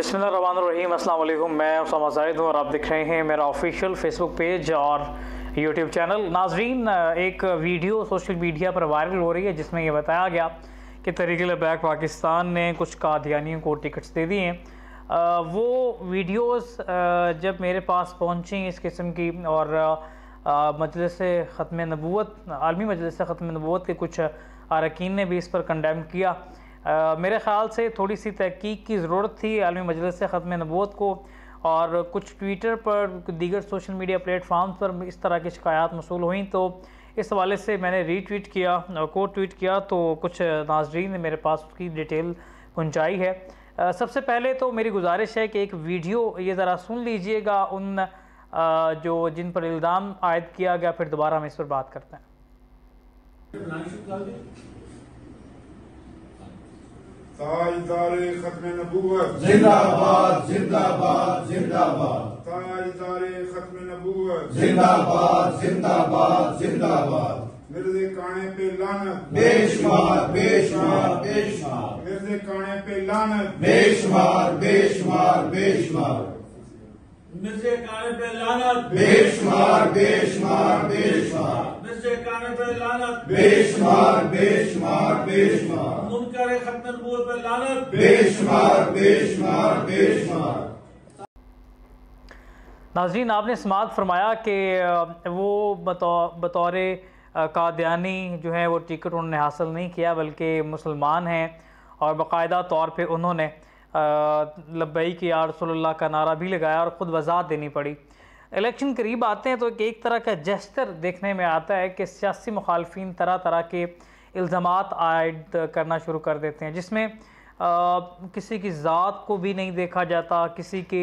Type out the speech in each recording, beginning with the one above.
अस्सलाम वालेकुम मैं उसामा जाहिद हूँ और आप देख रहे हैं मेरा ऑफिशियल फेसबुक पेज और यूट्यूब चैनल नाजरीन, एक वीडियो सोशल मीडिया पर वायरल हो रही है, जिसमें ये बताया गया कि तरीके बैक पाकिस्तान ने कुछ कादियानियों को टिकट्स दे दिए हैं। वो वीडियोस जब मेरे पास पहुँची इस किस्म की और मजलिस ख़त्म नबूत आलमी मजलिस ख़त्म नबूत के कुछ अरकान ने भी इस पर कंडेम किया। आ, मेरे ख़्याल से थोड़ी सी तहकीक की ज़रूरत थी आलमी मजलिस ख़त्म नबूत को और कुछ ट्विटर पर दीगर सोशल मीडिया प्लेटफार्म्स पर इस तरह की शिकायत मसूल हुई। तो इस हवाले से मैंने रीट्वीट किया को ट्वीट किया तो कुछ नाजरीन ने मेरे पास उसकी डिटेल पहुँचाई है। आ, सबसे पहले तो मेरी गुजारिश है कि एक वीडियो ये ज़रा सुन लीजिएगा उन आ, जो जिन पर इल्ज़ाम आयद किया गया फिर दोबारा हम इस पर बात करते हैं। ताजदारे खत्म नबूवत। जिंदाबाद जिंदाबाद जिंदाबाद। ताजदारे खत्म नबूवत। जिंदाबाद जिंदाबाद जिंदाबाद। मिर्जे काने पे लानत। बेशुमार बेशुमार बेशुमार। मिर्जे काने पे लानत। बेशुमार बेशुमार बेशुमार। मिर्जे काने पे लानत। बेशुमार बेशुमार बेशुमार। मिर्जे काने पे लानत। बेशुमार बेशुमार बेशुमार। खत्म नबूवत पे लानत। बेशुमार बेशुमार बेशुमार। नाजरीन आपने समात फरमाया कि वो बतौर बतौर कादयानी जो है वो टिकट उन्होंने हासिल नहीं किया बल्कि मुसलमान हैं और बाकायदा तौर पे उन्होंने लब्बई की रसोल्ला का नारा भी लगाया और ख़ुद वजात देनी पड़ी। इलेक्शन करीब आते हैं तो एक तरह का जस्टर देखने में आता है कि सियासी मुखालफी तरह तरह के इल्ज़ाम आयद करना शुरू कर देते हैं, जिसमें किसी की ज़ात को भी नहीं देखा जाता, किसी के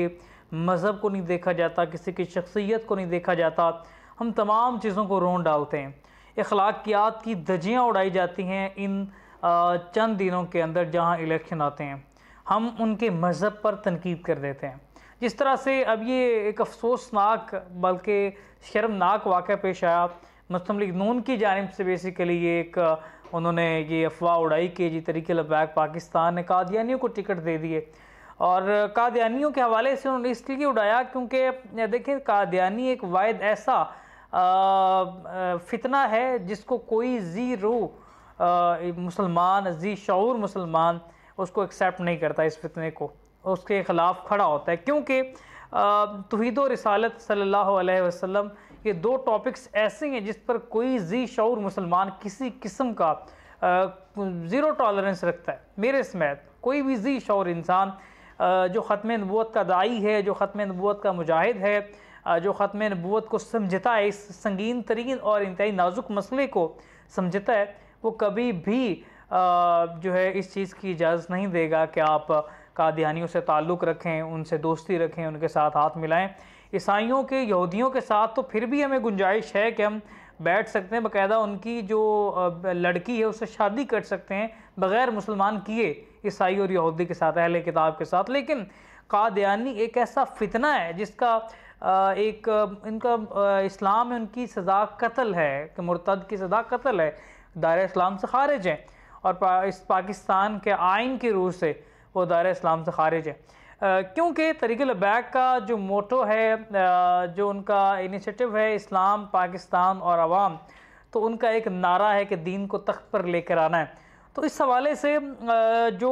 मज़हब को नहीं देखा जाता, किसी की शख्सियत को नहीं देखा जाता। हम तमाम चीज़ों को रोन डालते हैं। अखलाकियात की दजियाँ उड़ाई जाती हैं इन चंद दिनों के अंदर जहाँ इलेक्शन आते हैं। हम उनके मज़हब पर तनकीद कर देते हैं। जिस तरह से अब ये एक अफसोसनाक, बल्कि शर्मनाक वाक़ पेश आया। मुस्लिम लीग नून की जानब से बेसिकली ये एक उन्होंने ये अफवाह उड़ाई कि जी तरीके लबैक पाकिस्तान ने कादियानियों को टिकट दे दिए। और कादियानियों के हवाले से उन्होंने इसलिए उड़ाया क्योंकि देखिए कादियानी एक वायद ऐसा फितना है जिसको कोई जी रूह मुसलमान, जी शूर मुसलमान उसको एक्सेप्ट नहीं करता इस फितने को। उसके ख़िलाफ़ खड़ा होता है क्योंकि तोहद रसालत सल्लल्लाहु अलैहि वसल्लम ये दो टॉपिक्स ऐसे हैं जिस पर कोई जी शूर मुसलमान किसी किस्म का ज़ीरो टॉलरेंस रखता है। मेरे समेत कोई भी जी शूर इंसान जो ख़त्म नबूत का दाई है, जो ख़त्म नबूत का मुजाहिद है जो ख़त्म नबूत को समझता है, इस संगीन तरीन और इंतहाई नाजुक मसले को समझता है, वो कभी भी जो है इस चीज़ की इजाज़त नहीं देगा कि आप कादियानियों से ताल्लुक़ रखें उनसे दोस्ती रखें उनके साथ हाथ मिलाएँ। ईसाइयों के यहूदियों के साथ तो फिर भी हमें गुंजाइश है कि हम बैठ सकते हैं। बाकायदा उनकी जो लड़की है उससे शादी कर सकते हैं बग़ैर मुसलमान किए ईसाई और यहूदी के साथ अहल किताब के साथ। लेकिन कादियानी एक ऐसा फितना है जिसका एक इनका इस्लाम में उनकी सज़ा कत्ल है कि मुर्तद की सज़ा कत्ल है दायरा इस्लाम से खारिज है। और पा, इस पाकिस्तान के आइन के रूह से वो दायरा इस्लाम से खारिज है। क्योंकि तरीके लबैक का जो मोटो है जो उनका इनिशिएटिव है इस्लाम, पाकिस्तान और आवाम तो उनका एक नारा है कि दीन को तख्त पर लेकर आना है। तो इस हवाले से जो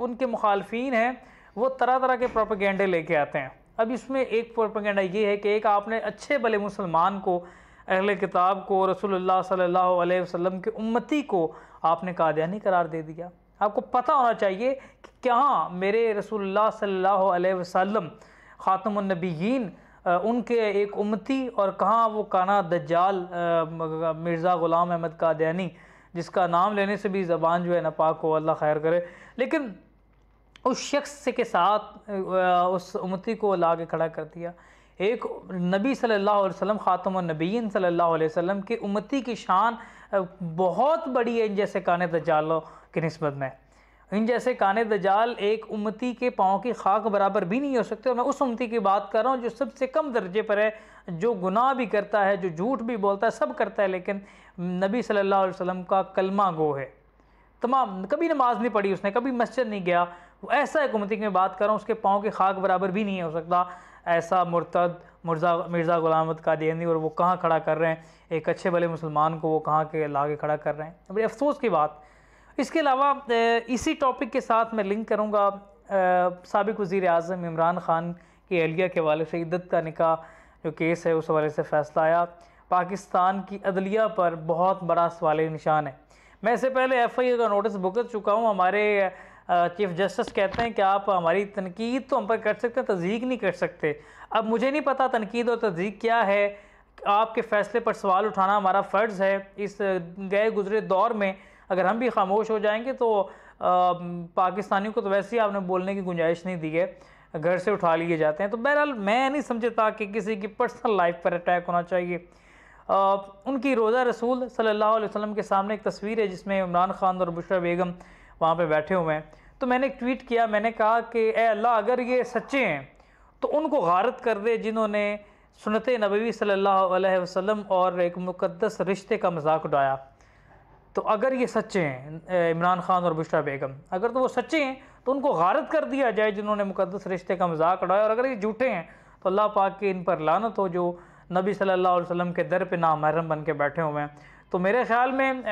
उनके मुखालफी हैं, वो तरह तरह के प्रोपेगेंडे लेके आते हैं। अब इसमें एक प्रोपेगेंडा ये है कि एक आपने अच्छे भले मुसलमान को, अहल किताब को, रसूलुल्लाह सल्लल्लाहु अलैहि वसल्लम के उम्मती को आपने कादियानी करार दे दिया। आपको पता होना चाहिए क्या मेरे रसूलुल्लाह सल्लल्लाहु अलैहि वसल्लम ख़ातमुन्नबीयीन उनके एक उम्मती और कहाँ वो काना दज्जाल मिर्ज़ा ग़ुलाम अहमद कादियानी, जिसका नाम लेने से भी ज़बान जो है नापाक हो, अल्लाह खैर करे। लेकिन उस शख्स के साथ उस उम्मती को ला के खड़ा कर दिया। एक नबी सल्लल्लाहु अलैहि वसल्लम ख़ातम नबीन सल्लल्लाहु अलैहि वसल्लम की उम्मती की शान बहुत बड़ी है जैसे कान दजालों की नस्बत में। इन जैसे कान दजाल एक उम्मती के पाँव की खाक बराबर भी नहीं हो सकते। और मैं उस उम्मती की बात कर रहा हूँ जो सबसे कम दर्जे पर है, जो गुनाह भी करता है, जो झूठ भी बोलता है, सब करता है, लेकिन नबी सल्लल्लाहु अलैहि वसल्लम का कलमा गो है। तमाम, कभी नमाज़ नहीं पढ़ी उसने, कभी मस्जिद नहीं गया। वो ऐसा हुकूमती की मैं बात कर रहा हूँ, उसके पाँव की खाक बराबर भी नहीं हो सकता। ऐसा मुर्तद, मिर्ज़ा मिर्ज़ा गुलामत कादियानी और वो कहाँ खड़ा कर रहे हैं? एक अच्छे भले मुसलमान को वो कहाँ के ला के खड़ा कर रहे हैं? बड़ी अफसोस की बात। इसके अलावा इसी टॉपिक के साथ मैं लिंक करूँगा सबक वज़ी अजम इमरान ख़ान की अहलिया के हवाले से इद्दत का निका जो केस है, उस हवाले से फ़ैसला आया। पाकिस्तान की अदलिया पर बहुत बड़ा सवाल निशान है। मैं इससे पहले एफ़ आई ए का नोटिस भुगत चुका हूँ। हमारे चीफ जस्टिस कहते हैं कि आप हमारी तनकीद तो हम पर कर सकते हैं तजीक नहीं कर सकते। अब मुझे नहीं पता तनकीद और तजीक क्या है। आपके फ़ैसले पर सवाल उठाना हमारा फ़र्ज़ है। इस, गए गुजरे दौर में अगर हम भी खामोश हो जाएँगे तो पाकिस्तानियों को तो वैसे ही आपने बोलने की गुंजाइश नहीं दी है। घर से उठा लिए जाते हैं। तो बहरहाल मैं नहीं समझता कि किसी की पर्सनल लाइफ पर अटैक होना चाहिए। आ, उनकी रोज़ा रसूल सल्लल्लाहु अलैहि वसल्लम के सामने एक तस्वीर है जिसमें इमरान खान और बुशरा बेगम वहाँ पे बैठे हुए हैं। तो मैंने एक ट्वीट किया मैंने कहा कि ए अल्लाह अगर ये सच्चे हैं तो उनको गारत कर दे जिन्होंने सुनत नबी अलैहि वसल्लम और एक मुक़दस रिश्ते का मज़ाक उड़ाया। तो अगर ये सच्चे हैं इमरान खान और बुशरा बेगम, अगर तो वो सच्चे हैं तो उनको गारत कर दिया जाए जिन्होंने मुक़दस रिश्ते का मज़ाक उड़ाया। और अगर ये झूठे हैं तो अल्लाह पाक के इन पर लानत हो जो नबी अलैहि वसल्लम के दर पे नामहरम बन के बैठे हुए हैं। तो मेरे ख्याल में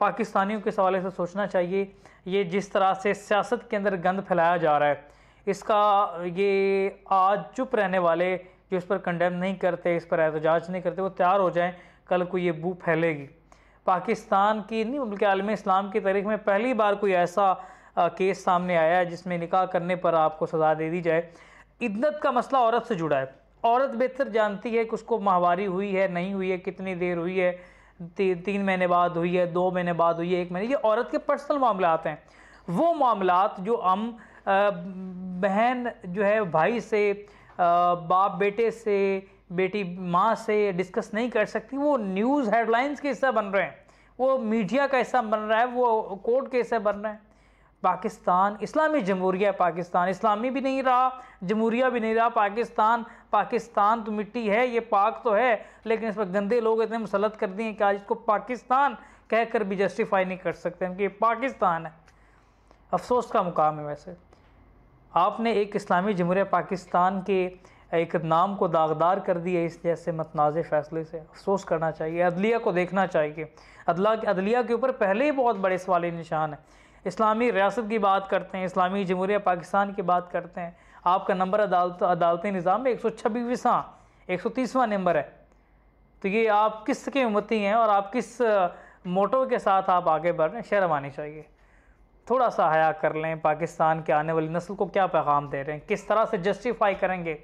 पाकिस्तानियों के हवाले से सोचना चाहिए, ये जिस तरह से सियासत के अंदर गंद फैलाया जा रहा है, इसका ये आज चुप रहने वाले जो इस पर कंडेम नहीं करते, इस पर एहतजाज नहीं करते, वो तैयार हो जाएँ, कल को ये बू फैलेगी। पाकिस्तान की नहीं बल्कि आलम इस्लाम की तारीख में पहली बार कोई ऐसा आ, केस सामने आया है जिसमें निकाह करने पर आपको सज़ा दे दी जाए। इद्दत का मसला औरत से जुड़ा है। औरत बेहतर जानती है कि उसको माहवारी हुई है नहीं हुई है कितनी देर हुई है ती, तीन महीने बाद हुई है दो महीने बाद हुई है एक महीने। ये औरत के पर्सनल मामला हैं। वो मामला जो हम बहन जो है भाई से आ, बाप बेटे से बेटी माँ से डिस्कस नहीं कर सकती, वो न्यूज़ हेडलाइंस के हिस्सा बन रहे हैं। वो मीडिया का हिस्सा बन रहा है, वो कोर्ट के हिस्सा बन रहे हैं। पाकिस्तान, इस्लामी जमहूरिया पाकिस्तान। इस्लामी भी नहीं रहा, जमहूरिया भी नहीं रहा, पाकिस्तान पाकिस्तान तो मिट्टी है, ये पाक तो है, लेकिन इस पर गंदे लोग इतने मुसलत कर दिए कि आज इसको पाकिस्तान कह कर भी जस्टिफाई नहीं कर सकते कि ये पाकिस्तान है। अफसोस का मुकाम है वैसे। आपने एक इस्लामी जमहूरिया पाकिस्तान के एक नाम को दागदार कर दिया इस जैसे मतनाज़ फ़ैसले से। अफसोस करना चाहिए, अदलिया को देखना चाहिए। अदला, अदलिया के ऊपर पहले ही बहुत बड़े सवाल निशान हैं। इस्लामी रियासत की बात करते हैं, इस्लामी जमहूरिया पाकिस्तान की बात करते हैं। आपका नंबर अदालत, अदालती निज़ाम में एक सौ छब्बीसवां, एक सौ तीसवां नंबर है। तो ये आप किस के उम्मती हैं और आप किस मोटो के साथ आप आगे बढ़ रहे हैं? शर्म आनी चाहिए। थोड़ा सा हया कर लें, पाकिस्तान के आने वाली नस्ल को क्या पैगाम दे रहे हैं? किस तरह से जस्टिफाई करेंगे?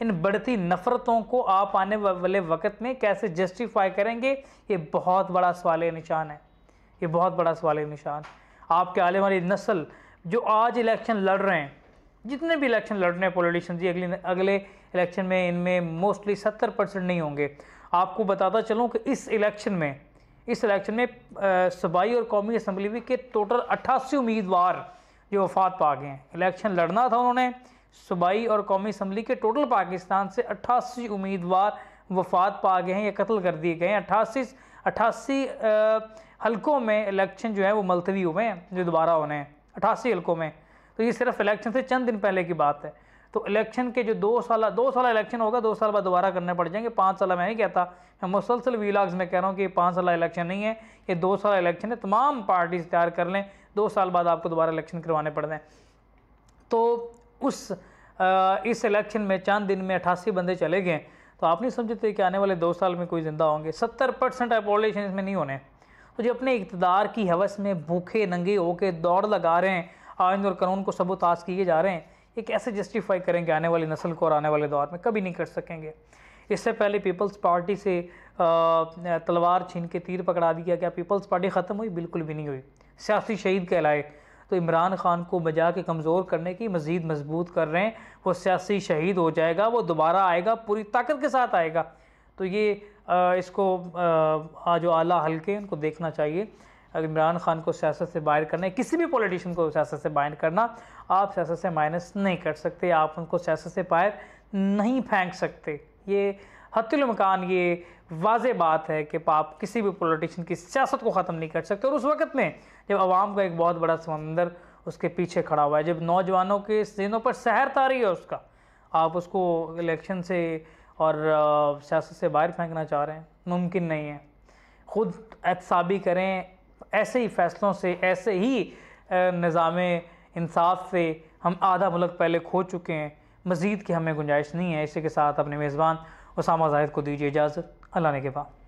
इन बढ़ती नफ़रतों को आप आने वाले वक्त में कैसे जस्टिफाई करेंगे? ये बहुत बड़ा सवाल निशान है। ये बहुत बड़ा सवाल निशान। आपके आने वाली नस्ल जो आज इलेक्शन लड़ रहे हैं, जितने भी इलेक्शन लड़ रहे हैं पॉलिटिशन जी, अगले अगले इलेक्शन में इनमें मोस्टली सत्तर परसेंट नहीं होंगे। आपको बताता चलूँ कि इस इलेक्शन में, इस इलेक्शन में सूबाई और कौमी असम्बली के टोटल अट्ठासी उम्मीदवार जो वफात पा गए हैं। इलेक्शन लड़ना था उन्होंने सूबाई और कौमी असम्बली के टोटल पाकिस्तान से अट्ठासी उम्मीदवार वफात पा गए हैं या कत्ल कर दिए गए हैं। अट्ठासी अट्ठासी हलकों में इलेक्शन जो है वो मुलतवी हुए हैं, जो दोबारा होने हैं। अट्ठासी हलकों में। तो ये सिर्फ़ इलेक्शन से चंद दिन पहले की बात है। तो इलेक्शन के जो दो साल दो साल इलेक्शन होगा, दो साल बाद दोबारा करने पड़ जाएँगे। पाँच साल मैं नहीं कहता। मैं मुसलसल वीलाग्स में कह रहा हूँ कि पाँच साल इलेक्शन नहीं है। ये दो साल इलेक्शन है। तमाम पार्टीज़ तैयार कर लें। दो साल बाद आपको दोबारा इलेक्शन करवाने पड़ रहे हैं। तो उस इस इलेक्शन में चंद दिन में अट्ठासी बंदे चले गए। तो आप नहीं समझते कि आने वाले दो साल में कोई ज़िंदा होंगे। सत्तर परसेंट पॉपुलेशन इसमें नहीं होने। तो जो अपने इकतदार की हवस में भूखे, नंगे होके दौड़ लगा रहे हैं। आइन और कानून को सबूताज किए जा रहे हैं। ये कैसे जस्टिफाई करेंगे आने वाली नस्ल को और आने वाले दौर में? कभी नहीं कर सकेंगे। इससे पहले पीपल्स पार्टी से तलवार छीन के तीर पकड़ा दिया क्या पीपल्स पार्टी ख़त्म हुई, बिल्कुल भी नहीं हुई। सियासी शहीद कहलाए। तो इमरान खान को बजा के कमज़ोर करने की मज़ीद मज़बूत कर रहे हैं। वो सियासी शहीद हो जाएगा वो दोबारा आएगा पूरी ताकत के साथ आएगा। तो ये आ, इसको आ, जो आला हल्के उनको देखना चाहिए। अगर इमरान खान को सियासत से बाहर करना है किसी भी पॉलिटिशियन को सियासत से बाहर करना आप सियासत से माइनस नहीं कर सकते आप उनको सियासत से बाहर नहीं फेंक सकते। ये हतुलमकान ये वाज बात है कि आप किसी भी पॉलिटिशियन की सियासत को ख़त्म नहीं कर सकते। और उस वक्त में जब आवाम का एक बहुत बड़ा समंदर उसके पीछे खड़ा हुआ है, जब नौजवानों के सीनों पर सहर तारी है उसका, आप उसको इलेक्शन से और सियासत से बाहर फेंकना चाह रहे हैं, मुमकिन नहीं है। ख़ुद एहतसाबी करें, ऐसे ही फ़ैसलों से, ऐसे ही निज़ाम इंसाफ से हम आधा मुल्क पहले खो चुके हैं। मज़ीद की हमें गुंजाइश नहीं है, इसी के साथ अपने मेज़बान उसामा जाहिद को दीजिए इजाज़त। अल्लाह ने के बाद।